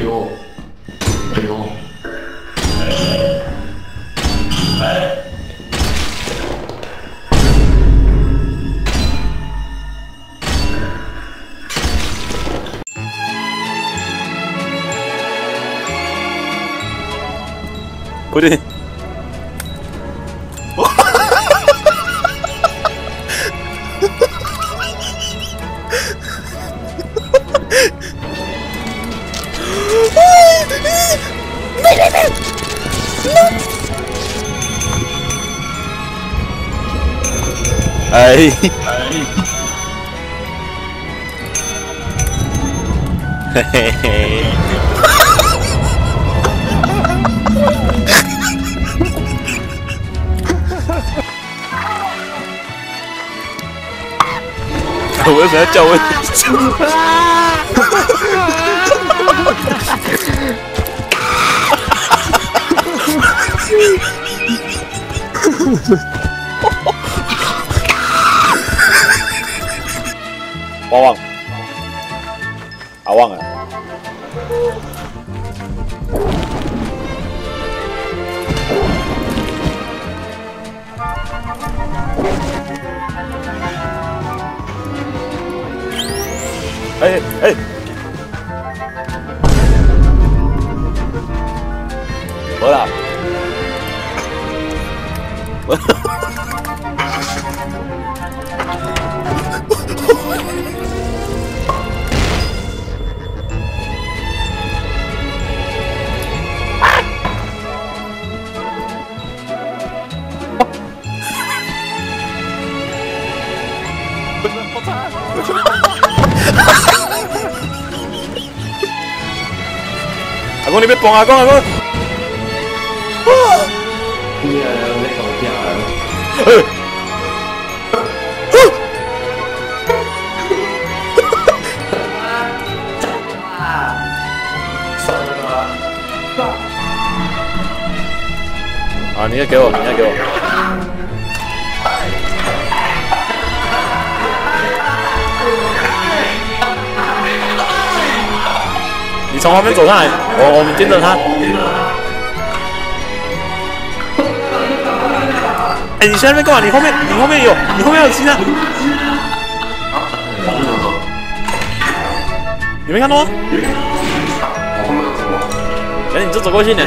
哎呦，哎呦，哎，嘿嘿嘿。我为什么要叫我？汪汪，阿旺啊！哎哎，没啦。阿公你别蹦，阿公阿公。你啊，你搞掉了。哎 啊！你也给我，你也给我。你从旁边走上来，我我们盯着他。哎，你现在在干嘛？你后面，你后面有，你后面有其他。你没看到吗？哎，你就走过去一点。